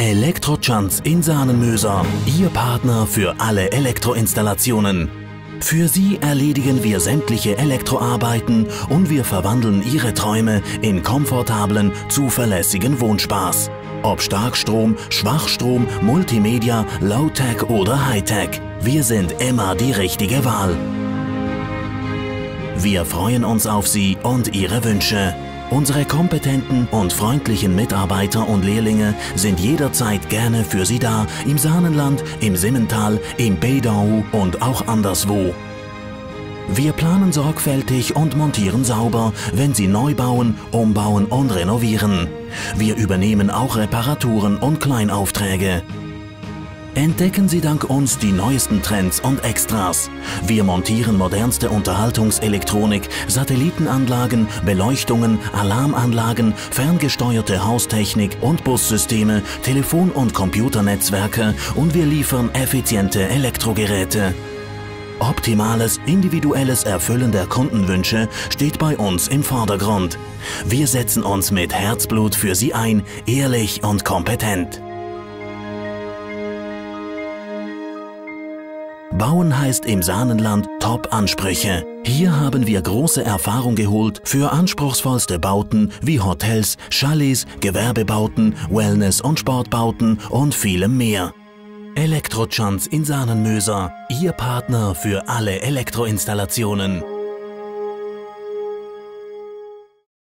Elektrochans in Sahnenmöser, Ihr Partner für alle Elektroinstallationen. Für Sie erledigen wir sämtliche Elektroarbeiten und wir verwandeln Ihre Träume in komfortablen, zuverlässigen Wohnspaß. Ob Starkstrom, Schwachstrom, Multimedia, Low-Tech oder High-Tech, wir sind immer die richtige Wahl. Wir freuen uns auf Sie und Ihre Wünsche. Unsere kompetenten und freundlichen Mitarbeiter und Lehrlinge sind jederzeit gerne für Sie da, im Sahnenland, im Simmental, im Beidau und auch anderswo. Wir planen sorgfältig und montieren sauber, wenn Sie neu bauen, umbauen und renovieren. Wir übernehmen auch Reparaturen und Kleinaufträge. Entdecken Sie dank uns die neuesten Trends und Extras. Wir montieren modernste Unterhaltungselektronik, Satellitenanlagen, Beleuchtungen, Alarmanlagen, ferngesteuerte Haustechnik und Bussysteme, Telefon- und Computernetzwerke und wir liefern effiziente Elektrogeräte. Optimales, individuelles Erfüllen der Kundenwünsche steht bei uns im Vordergrund. Wir setzen uns mit Herzblut für Sie ein, ehrlich und kompetent. Bauen heißt im Sahnenland Top-Ansprüche. Hier haben wir große Erfahrung geholt für anspruchsvollste Bauten wie Hotels, Chalets, Gewerbebauten, Wellness- und Sportbauten und vielem mehr. Elektrochans in Sahnenmöser, Ihr Partner für alle Elektroinstallationen.